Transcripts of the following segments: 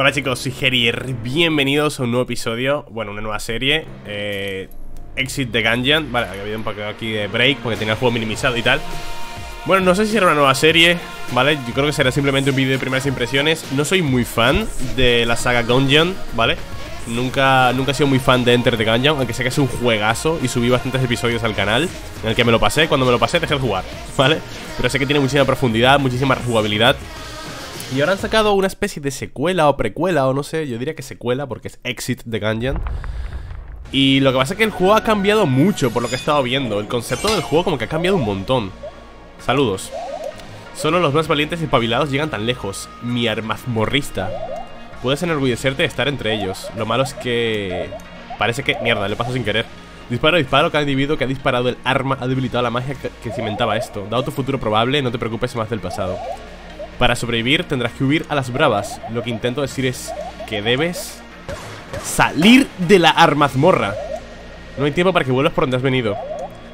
Hola chicos, soy Gerier, bienvenidos a un nuevo episodio, bueno, una nueva serie eh, Exit the Gungeon, vale, había un poco aquí de break porque tenía el juego minimizado y tal Bueno, no sé si será una nueva serie, ¿vale? Yo creo que será simplemente un vídeo de primeras impresiones No soy muy fan de la saga Gungeon, ¿vale? Nunca, nunca he sido muy fan de Enter the Gungeon, aunque sé que es un juegazo y subí bastantes episodios al canal en el que me lo pasé, cuando me lo pasé dejé de jugar, ¿vale? Pero sé que tiene muchísima profundidad, muchísima rejugabilidad y ahora han sacado una especie de secuela o precuela o no sé, yo diría que secuela porque es Exit the Gungeon. Y lo que pasa es que el juego ha cambiado mucho por lo que he estado viendo. El concepto del juego como que ha cambiado un montón. Saludos. Solo los más valientes y espabilados llegan tan lejos. Mi armazmorrista. Puedes enorgullecerte de estar entre ellos. Lo malo es que... Parece que... Mierda, le paso sin querer. Disparo, disparo, cada individuo que ha disparado el arma ha debilitado la magia que cimentaba esto. Dado tu futuro probable, no te preocupes más del pasado. Para sobrevivir tendrás que huir a las bravas. Lo que intento decir es que debes salir de la armazmorra. No hay tiempo para que vuelvas por donde has venido.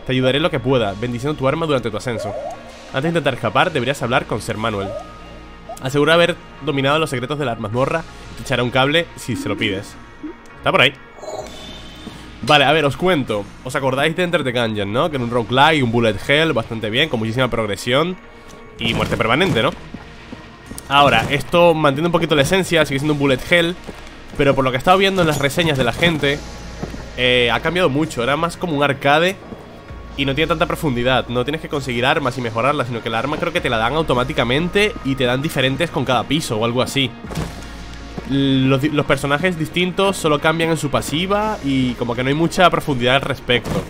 Te ayudaré lo que pueda, bendiciendo tu arma durante tu ascenso. Antes de intentar escapar, deberías hablar con Ser Manuel. Asegura haber dominado los secretos de la armazmorra y te echará un cable si se lo pides. Está por ahí. Vale, a ver, os cuento. ¿Os acordáis de Enter the Gungeon, no? Que en un roguelike, un bullet hell, bastante bien, con muchísima progresión y muerte permanente, ¿no? Ahora, esto mantiene un poquito la esencia, sigue siendo un bullet hell Pero por lo que he estado viendo en las reseñas de la gente eh, Ha cambiado mucho, era más como un arcade Y no tiene tanta profundidad. No tienes que conseguir armas y mejorarlas Sino que la arma creo que te la dan automáticamente Y te dan diferentes con cada piso o algo así. Los, personajes distintos solo cambian en su pasiva Y como que no hay mucha profundidad al respecto.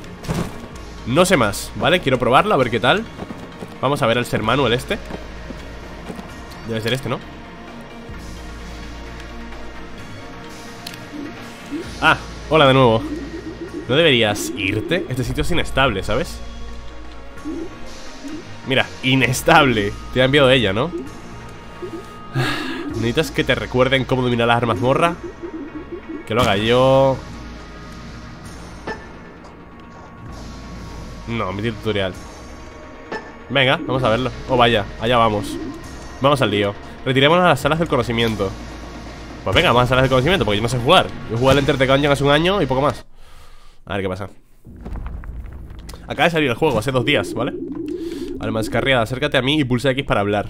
No sé más, ¿vale? Quiero probarlo, a ver qué tal. Vamos a ver al ser Manuel este Debe ser este, ¿no? Ah, hola de nuevo ¿No deberías irte? Este sitio es inestable, ¿sabes? Mira, inestable Te ha enviado ella, ¿no? ¿Necesitas que te recuerden cómo dominar las armas morra? Que lo haga yo No, mi tutorial Venga, vamos a verlo Oh, vaya, allá vamos Vamos al lío. Retirémonos a las salas del conocimiento. Pues venga, vamos a las salas del conocimiento Porque yo no sé jugar. Yo jugué al Enter the Gungeon hace un año y poco más. A ver qué pasa. Acaba de salir el juego, hace dos días, ¿vale? Alma descarriada, acércate a mí y pulsa X para hablar.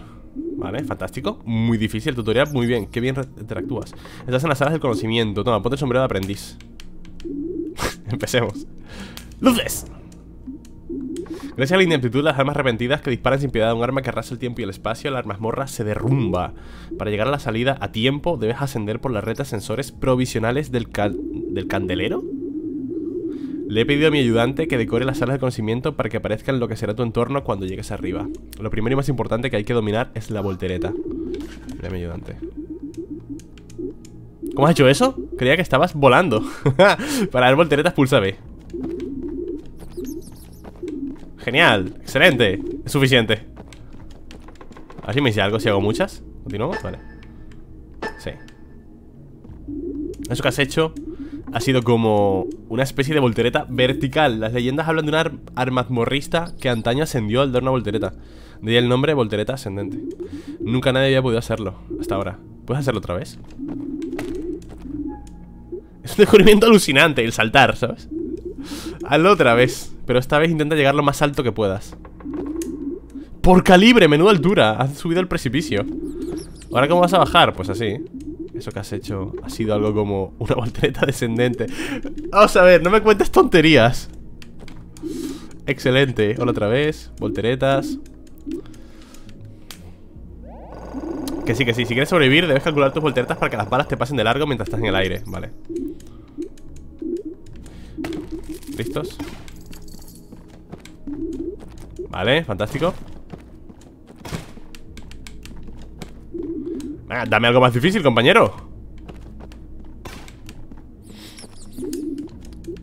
Vale, fantástico. Muy difícil el tutorial, muy bien, qué bien interactúas. Estás en las salas del conocimiento. Toma, ponte el sombrero de aprendiz. Empecemos. ¡Luces! Gracias a la ineptitud de las armas arrepentidas que disparan sin piedad a un arma que arrasa el tiempo y el espacio, la armazmorra se derrumba. Para llegar a la salida a tiempo, debes ascender por las retas sensores provisionales del, del candelero. Le he pedido a mi ayudante que decore las salas de conocimiento para que aparezca en lo que será tu entorno cuando llegues arriba. Lo primero y más importante que hay que dominar es la voltereta. Mira mi ayudante. ¿Cómo has hecho eso? Creía que estabas volando. para dar volteretas pulsa B. Genial, excelente Es suficiente. A ver si me dice algo, si hago muchas ¿Continuamos? Vale. Sí. Eso que has hecho ha sido como una especie de voltereta vertical. Las leyendas hablan de un ar armazmorrista que antaño ascendió al dar una voltereta. De ahí el nombre voltereta ascendente. Nunca nadie había podido hacerlo hasta ahora. ¿Puedes hacerlo otra vez? Es un descubrimiento alucinante el saltar, ¿sabes? Hazlo otra vez Pero esta vez intenta llegar lo más alto que puedas. Por calibre, menuda altura. Has subido el precipicio. ¿Ahora cómo vas a bajar? Pues así. Eso que has hecho ha sido algo como Una voltereta descendente. Vamos a ver, no me cuentes tonterías. Excelente. Hola otra vez, volteretas. Que sí, que sí, si quieres sobrevivir Debes calcular tus volteretas para que las balas te pasen de largo Mientras estás en el aire, vale. ¿Listos? Vale, fantástico. Dame algo más difícil, compañero.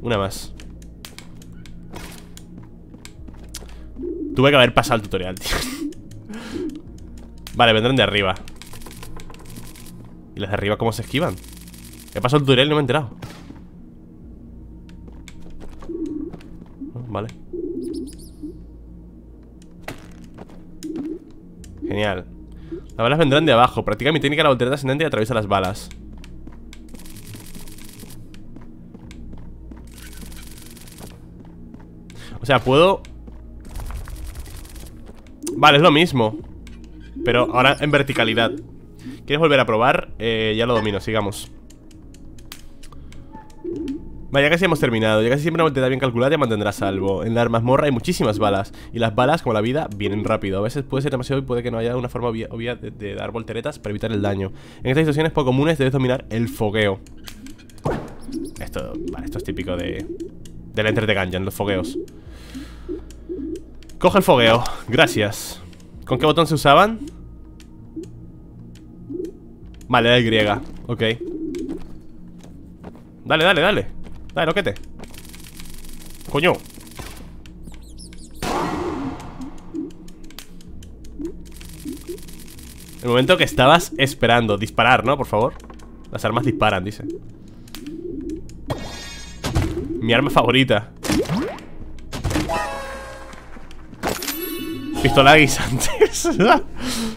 Una más. Tuve que haber pasado el tutorial, tío. Vale, vendrán de arriba. ¿Y las de arriba cómo se esquivan? He pasado el tutorial y no me he enterado. Vale Genial Las balas vendrán de abajo. Practica mi técnica de la voltereta ascendente y atraviesa las balas. O sea, puedo... Vale, es lo mismo Pero ahora en verticalidad ¿Quieres volver a probar? Eh, ya lo domino, sigamos Vale, ya casi hemos terminado Ya casi siempre una voltereta bien calculada te mantendrá salvo. En la mazmorra hay muchísimas balas Y las balas, como la vida, vienen rápido. A veces puede ser demasiado y puede que no haya una forma obvia, de, dar volteretas para evitar el daño. En estas situaciones poco comunes debes dominar el fogueo. Esto, vale, esto es típico de... Del Enter the Gungeon, los fogueos. Coge el fogueo, gracias. ¿Con qué botón se usaban? Vale, la Y, ok. Dale, dale, dale Dale, loquete Coño. El momento que estabas esperando Disparar, ¿no? Por favor. Las armas disparan, dice. Mi arma favorita. Pistola guisantes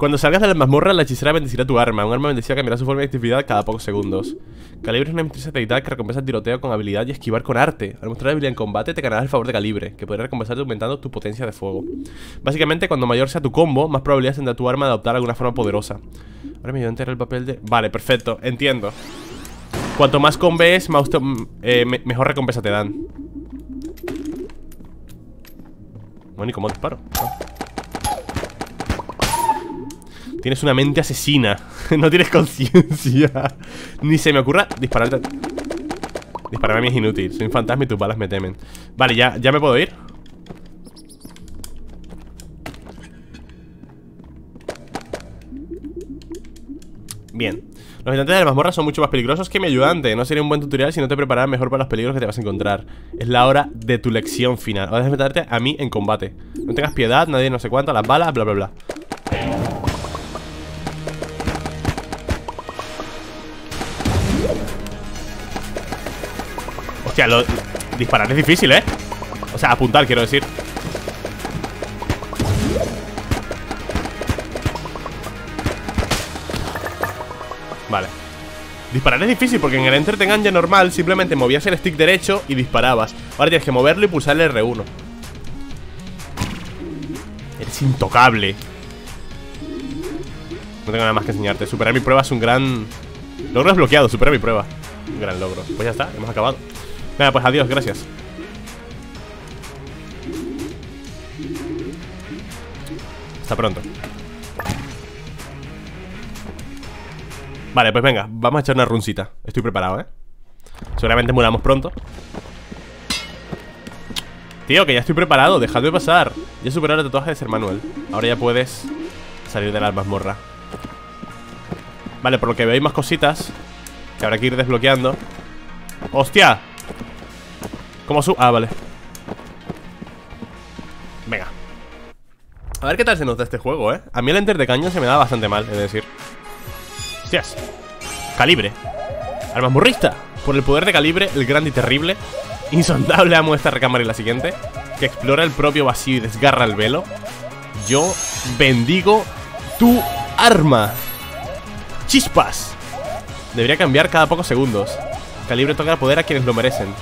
Cuando salgas de la mazmorra, la hechicera bendecirá tu arma. Un arma bendecida cambiará su forma de actividad cada pocos segundos. Calibre es una misteriosa deidad que recompensa el tiroteo con habilidad y esquivar con arte. Al mostrar habilidad en combate, te ganarás el favor de Calibre, que podrá recompensarte aumentando tu potencia de fuego. Básicamente, cuando mayor sea tu combo, más probabilidades tendrá tu arma de adoptar alguna forma poderosa. Ahora me ayuda a enterar el papel de... Vale, perfecto, entiendo. Cuanto más combes, más eh, mejor recompensa te dan. Bueno, ¿y cómo disparo? Tienes una mente asesina. No tienes conciencia. Ni se me ocurra dispararte Dispararme a mí es inútil. Soy un fantasma y tus balas me temen. Vale, ya, ya me puedo ir Bien. Los habitantes de la mazmorra son mucho más peligrosos que mi ayudante. No sería un buen tutorial si no te prepararas mejor para los peligros que te vas a encontrar. Es la hora de tu lección final. Ahora debes enfrentarte a mí en combate. No tengas piedad, nadie no sé cuánto, las balas, bla bla bla disparar es difícil, ¿eh? O sea, apuntar, quiero decir. Vale. Disparar es difícil porque en el Enter the Gungeon normal Simplemente movías el stick derecho y disparabas. Ahora tienes que moverlo y pulsar el R1 Eres intocable. No tengo nada más que enseñarte. Superar mi prueba es un gran... Logro. Desbloqueado, supera mi prueba. Un gran logro. Pues ya está, hemos acabado Venga, pues adiós, gracias. Hasta pronto. Vale, pues venga, vamos a echar una runcita. Estoy preparado, ¿eh? Seguramente muramos pronto. Tío, que ya estoy preparado, dejadme pasar. Ya he superado el tatuaje de ser Manuel. Ahora ya puedes salir de la mazmorra Vale, por lo que veo hay más cositas Que habrá que ir desbloqueando. ¡Hostia! ¿Cómo su...? Ah, vale. Venga. A ver qué tal se nos da este juego, ¿eh? A mí el Enter de caño se me da bastante mal, es decir. Hostias. Calibre. Armas burrista. Por el poder de calibre, el grande y terrible Insondable amo esta recámara y la siguiente Que explora el propio vacío y desgarra el velo. Yo bendigo tu arma. Chispas. Debería cambiar cada pocos segundos. Calibre toca poder a quienes lo merecen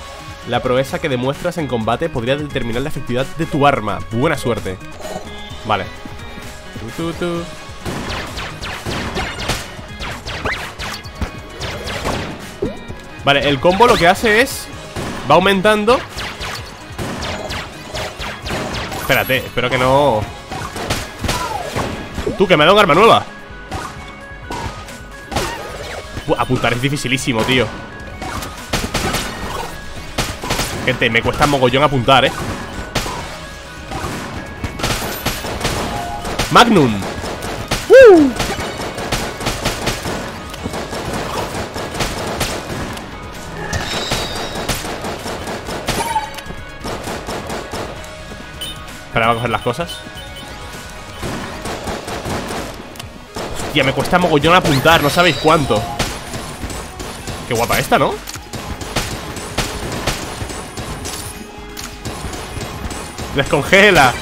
la proeza que demuestras en combate podría determinar la efectividad de tu arma. Buena suerte. Vale. Vale, el combo lo que hace es... Va aumentando Espérate, espero que no... Tú, que me ha dado un arma nueva Apuntar es dificilísimo, tío Gente, me cuesta mogollón apuntar, ¿eh? Magnum ¡Uh! Espera, a coger las cosas Hostia, me cuesta mogollón apuntar No sabéis cuánto Qué guapa esta, ¿no? Descongela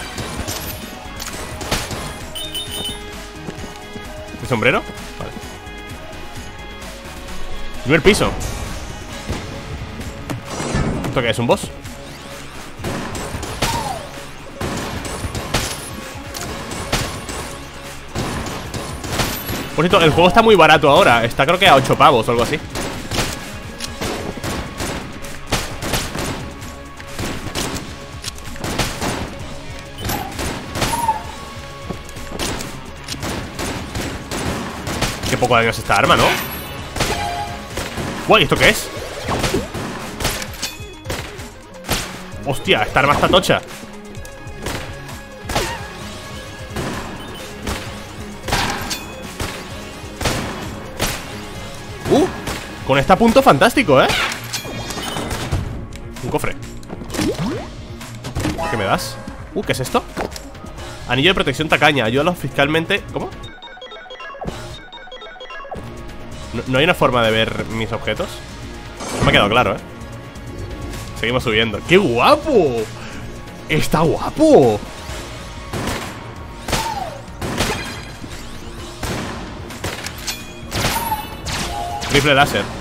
¿Mi sombrero? Vale Primer piso ¿Esto qué es? ¿Un boss? Por cierto, el juego está muy barato ahora Está creo que a 8 pavos o algo así Qué poco daño es esta arma, ¿no? Guay, ¿esto qué es? Hostia, esta arma está tocha Uh, con este punto fantástico, ¿eh? Un cofre ¿Qué me das? Uh, ¿qué es esto? Anillo de protección tacaña Ayúdalos fiscalmente ¿Cómo? No, hay una forma de ver mis objetos No me ha quedado claro, ¿eh? Seguimos subiendo ¡Qué guapo! ¡Está guapo! Rifle láser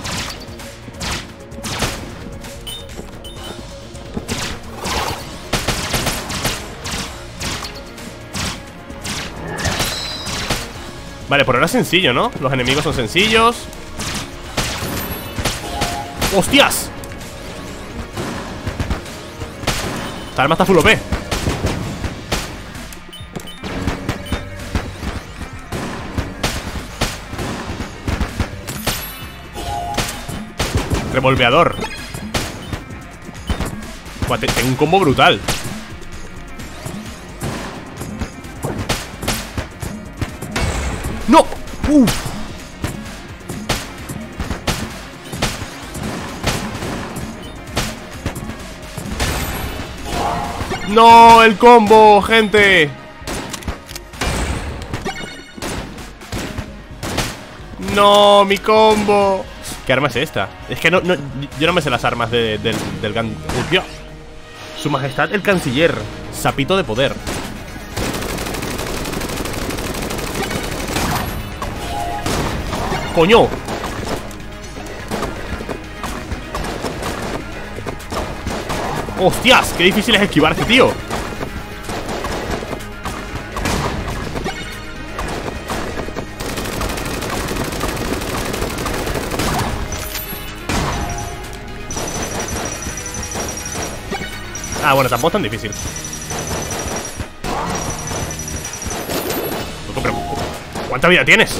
Vale, por ahora es sencillo, ¿no? Los enemigos son sencillos ¡Hostias! Esta arma está full OP Revolveador Tengo un combo brutal ¡No! ¡Uf! ¡No! ¡El combo, gente! ¡No! ¡Mi combo! ¿Qué arma es esta? Es que no, no yo no me sé las armas de, del, del gan... Su majestad el canciller Sapito de poder ¡Coño! ¡Hostias! ¡Qué difícil es esquivarse, tío! Ah, bueno, tampoco es tan difícil ¿Cuánta vida tienes?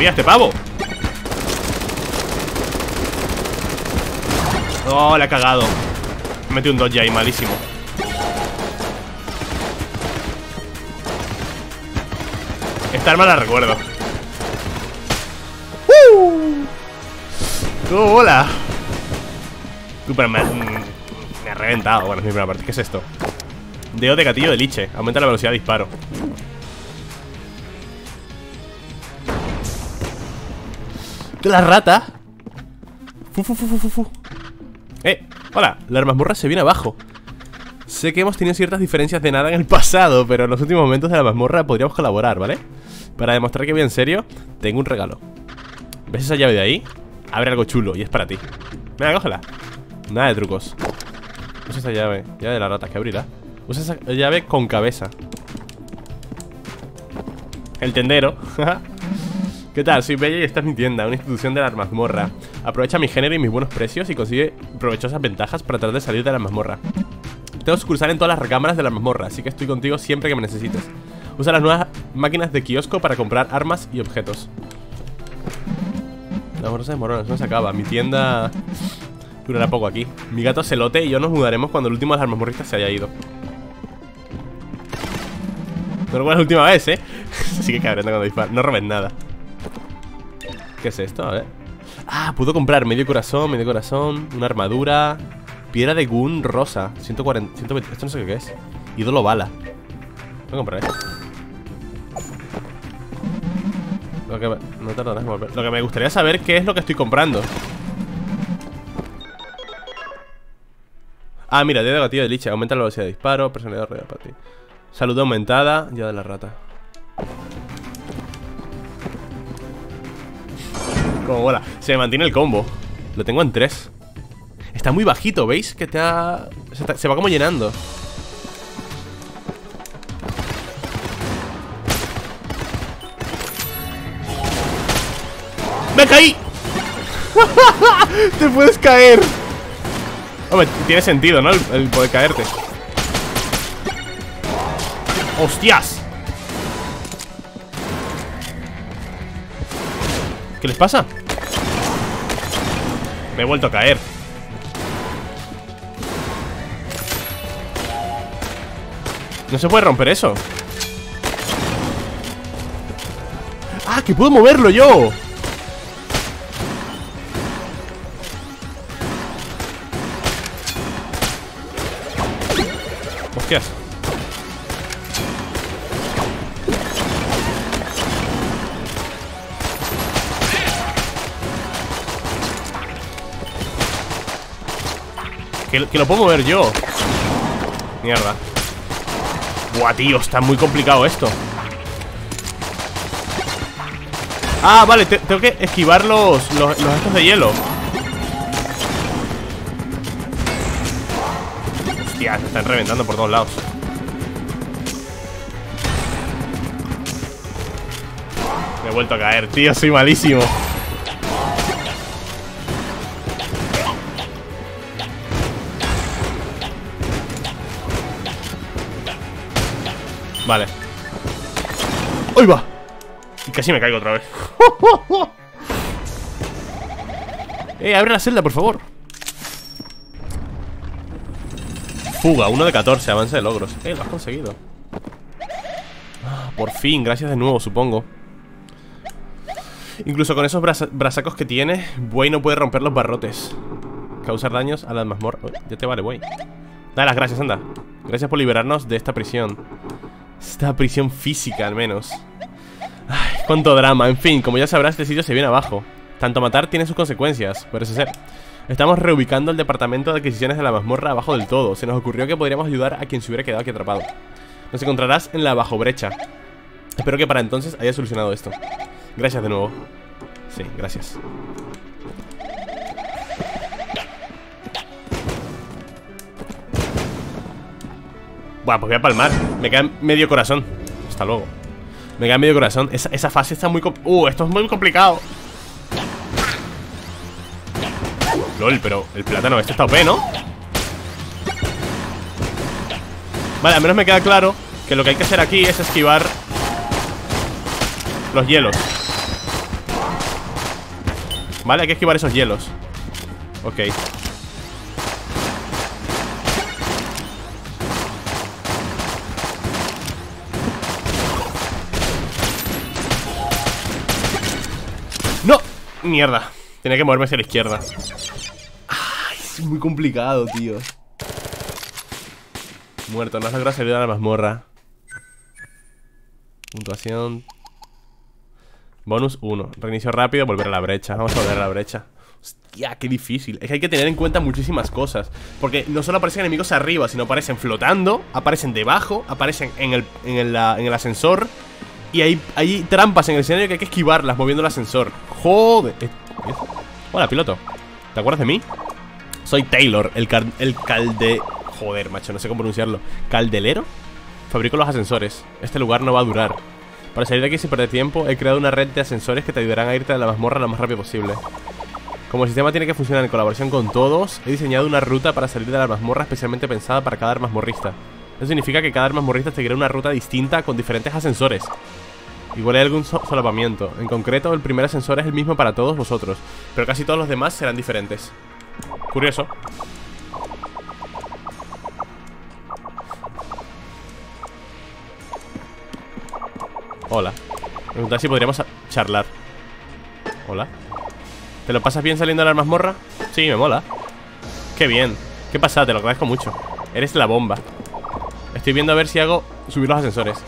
Vida este pavo. Oh, le ha cagado. Me un dodge ahí, malísimo. Esta arma la recuerdo. ¡Uh! ¡Oh, hola! Super, me, ha reventado. Bueno, es mi primera parte, ¿qué es esto? Deo de gatillo de liche. Aumenta la velocidad de disparo la rata. Fu, fu, fu, fu, fu. Eh, hola, la mazmorra se viene abajo. Sé que hemos tenido ciertas diferencias de nada en el pasado Pero en los últimos momentos de la mazmorra podríamos colaborar, ¿vale? Para demostrar que voy en serio, tengo un regalo. ¿Ves esa llave de ahí? Abre algo chulo y es para ti. Venga, cógela. Nada de trucos. Usa esa llave, llave de la rata, que abrirá. Usa esa llave con cabeza. El tendero ¿Qué tal? Soy Bella y esta es mi tienda, una institución de la mazmorra. Aprovecha mi género y mis buenos precios y consigue provechosas ventajas para tratar de salir de la mazmorra. Tengo sucursal en todas las recámaras de la mazmorra, así que estoy contigo siempre que me necesites. Usa las nuevas máquinas de kiosco para comprar armas y objetos. La bolsa de morones no se acaba. Mi tienda durará poco aquí. Mi gato Celote y yo nos mudaremos cuando el último de las mazmorristas se haya ido. No recuerdo la última vez, ¿eh? Así que cabrón cuando. No robes nada. ¿Qué es esto? A ver Ah, puedo comprar medio corazón, medio corazón Una armadura Piedra de Gun rosa 140, 120, esto no sé qué es Ídolo bala Voy a comprar esto Lo que, no tardarás en volver. Lo que me gustaría saber qué es lo que estoy comprando. Ah, mira, dedo gatillo de liche. Aumenta la velocidad de disparo. Personalidad real para ti. Salud aumentada. Ya de la rata. Como bola. Se me mantiene el combo. Lo tengo en 3. Está muy bajito, ¿veis? Que te ha... se, está- se va como llenando. ¡Me caí! ¡Te puedes caer! Hombre, tiene sentido, ¿no? El, el poder caerte. ¡Hostias! ¿Qué les pasa? Me he vuelto a caer. No se puede romper eso. ¡Ah, que puedo moverlo yo! Que, lo puedo mover yo. Mierda. Buah, tío, está muy complicado esto. Ah, vale, te- tengo que esquivar los, los, los estos de hielo. Hostia, se están reventando por todos lados. Me he vuelto a caer, tío, soy malísimo. Vale. ¡Uy, va! Y casi me caigo otra vez. eh, abre la celda, por favor. Fuga, 1 de 14, avance de logros. Eh, lo has conseguido. Ah, Por fin, gracias de nuevo, supongo. Incluso con esos brasa- brasacos que tiene, Buey no puede romper los barrotes. Causar daños a las mazmorras. Ya te vale, Buey. Dale las gracias, anda. Gracias por liberarnos de esta prisión. Esta prisión física, al menos. Ay, cuánto drama. En fin, como ya sabrás, este sitio se viene abajo. Tanto matar tiene sus consecuencias, parece ser. Estamos reubicando el departamento de adquisiciones de la mazmorra abajo del todo. Se nos ocurrió que podríamos ayudar a quien se hubiera quedado aquí atrapado. Nos encontrarás en la bajo brecha. Espero que para entonces haya solucionado esto. Gracias de nuevo. Sí, gracias. Buah, pues voy a palmar. Me queda medio corazón. Hasta luego. Me queda medio corazón. Esa, fase está muy... Uh, esto es muy complicado. LOL, pero el plátano este está OP, ¿no? Vale, al menos me queda claro que lo que hay que hacer aquí es esquivar los hielos. Vale, hay que esquivar esos hielos. Ok. Mierda. Tenía que moverme hacia la izquierda. Ay, es muy complicado, tío. Muerto, no has logrado salir de la mazmorra. Puntuación. Bonus 1. Reinicio rápido, volver a la brecha. Vamos a volver a la brecha. Hostia, qué difícil. Es que hay que tener en cuenta muchísimas cosas. Porque no solo aparecen enemigos arriba, sino aparecen flotando, aparecen debajo, aparecen en el, en el, en el ascensor. Y hay, hay trampas en el escenario que hay que esquivarlas moviendo el ascensor. Joder. Eh. Hola, piloto. ¿Te acuerdas de mí? Soy Taylor, el, el calde... Joder, macho, no sé cómo pronunciarlo. ¿Caldelero? Fabrico los ascensores. Este lugar no va a durar. Para salir de aquí sin perder tiempo, he creado una red de ascensores que te ayudarán a irte de la mazmorra lo más rápido posible. Como el sistema tiene que funcionar en colaboración con todos, he diseñado una ruta para salir de la mazmorra especialmente pensada para cada mazmorrista. Eso significa que cada mazmorrista seguirá una ruta distinta con diferentes ascensores. Igual hay algún so- solapamiento. En concreto, el primer ascensor es el mismo para todos vosotros, pero casi todos los demás serán diferentes. Curioso. Hola. Preguntar si podríamos charlar. Hola. ¿Te lo pasas bien saliendo de la mazmorra? Sí, me mola. Qué bien. ¿Qué pasa? Te lo agradezco mucho. Eres la bomba. Estoy viendo a ver si hago subir los ascensores.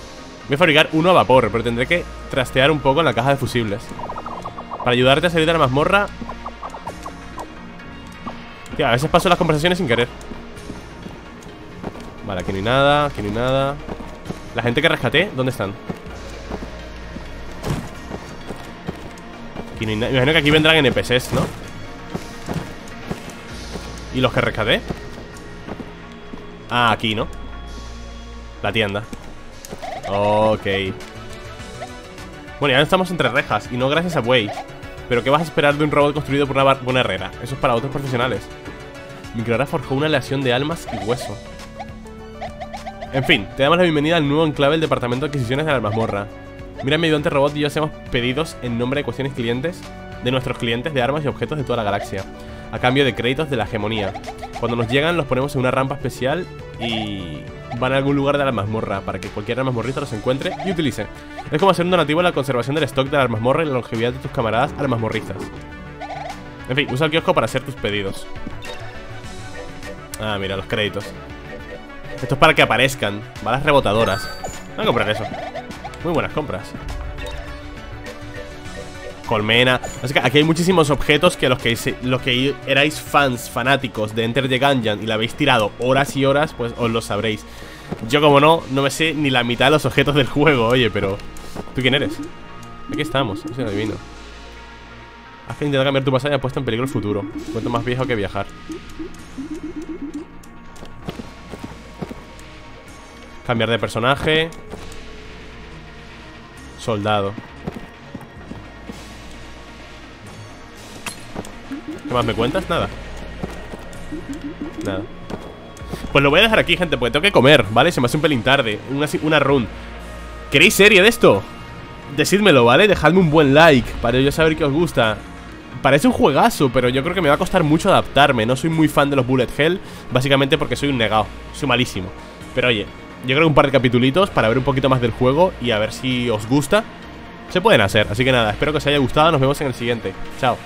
Voy a fabricar uno a vapor, pero tendré que trastear un poco en la caja de fusibles Para ayudarte a salir de la mazmorra Tío, a veces paso las conversaciones sin querer Vale, aquí no hay nada, aquí no hay nada La gente que rescaté, ¿dónde están? Aquí no hay nada Imagino que aquí vendrán NPCs, ¿no? ¿Y los que rescaté? Ah, aquí, ¿no? La tienda. Ok. Bueno, ya estamos entre rejas Y no gracias a Way Pero ¿qué vas a esperar de un robot construido por una buena herrera? Eso es para otros profesionales. Microhora forjó una aleación de almas y hueso. En fin, te damos la bienvenida al nuevo enclave del departamento de adquisiciones de la mazmorra. Mira, mi ayudante robot y yo hacemos pedidos en nombre de cuestiones clientes De nuestros clientes de armas y objetos de toda la galaxia A cambio de créditos de la hegemonía. Cuando nos llegan los ponemos en una rampa especial Y van a algún lugar de la mazmorra para que cualquier mazmorrista los encuentre y utilice. Es como hacer un donativo a la conservación del stock de la mazmorra y la longevidad de tus camaradas a las. En fin, usa el kiosco para hacer tus pedidos. Ah, mira, los créditos. Esto es para que aparezcan, balas rebotadoras. Voy a comprar eso. Muy buenas compras. Colmena. Así que aquí hay muchísimos objetos que los que, los que erais fans, fanáticos de Enter the Gungeon y la habéis tirado horas y horas, pues os lo sabréis. Yo, como no, no me sé ni la mitad de los objetos del juego, oye, pero... ¿Tú quién eres? Aquí estamos, no adivino. Has que intentar cambiar tu pasado y ha puesto en peligro el futuro. Cuento más viejo que viajar. Cambiar de personaje. Soldado. ¿Qué más me cuentas? Nada. Nada. Pues lo voy a dejar aquí, gente, porque tengo que comer, ¿vale? Se me hace un pelín tarde Una, una run. ¿Queréis serie de esto? Decídmelo, ¿vale? Dejadme un buen like Para yo saber que os gusta. Parece un juegazo, pero yo creo que me va a costar mucho adaptarme. No soy muy fan de los Bullet Hell Básicamente porque soy un negado Soy malísimo. Pero oye, yo creo que un par de capitulitos Para ver un poquito más del juego Y a ver si os gusta Se pueden hacer, así que nada Espero que os haya gustado. Nos vemos en el siguiente. Chao